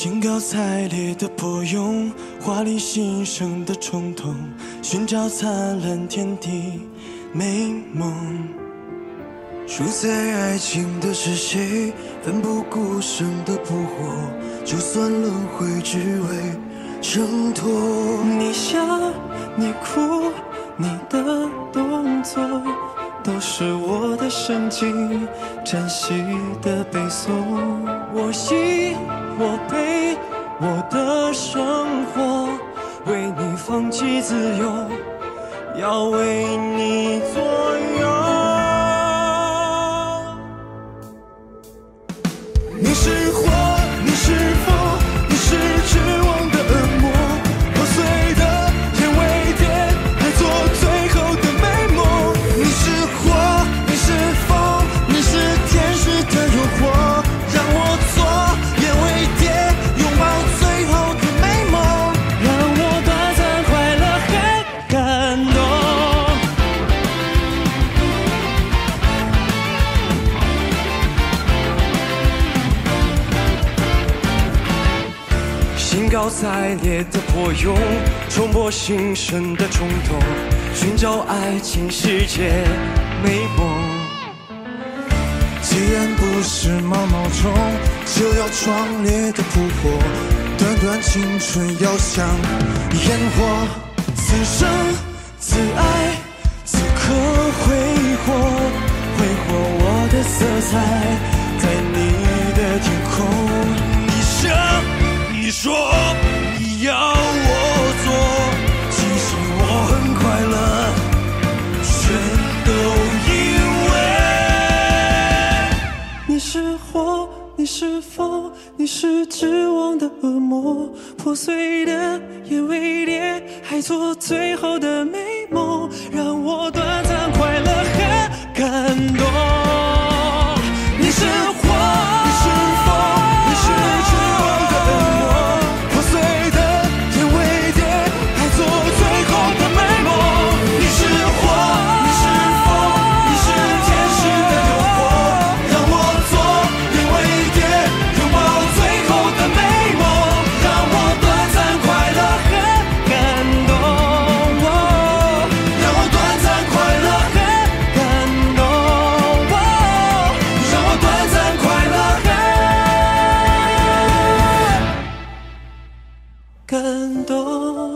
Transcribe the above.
兴高采烈的破蛹，华丽新生的冲动，寻找灿烂天地美梦。主宰爱情的是谁？奋不顾身的扑火，就算轮回，只为挣脱。你笑，你哭，你的动作，都是我的神经珍惜的背诵。我喜，我被，我的生活，为你放弃自由，要为你左右。在烈的破蛹，冲破心生的冲动，寻找爱情世界美梦。既然不是毛毛虫，就要壮烈的扑火，短短青春要像烟火。此生此爱，此刻挥霍，挥霍我的色彩，在你的天空。你想，你说，你是火，你是风，你是绝望的恶魔，破碎的眼未裂，还做最后的美梦，让我短暂快乐。感动。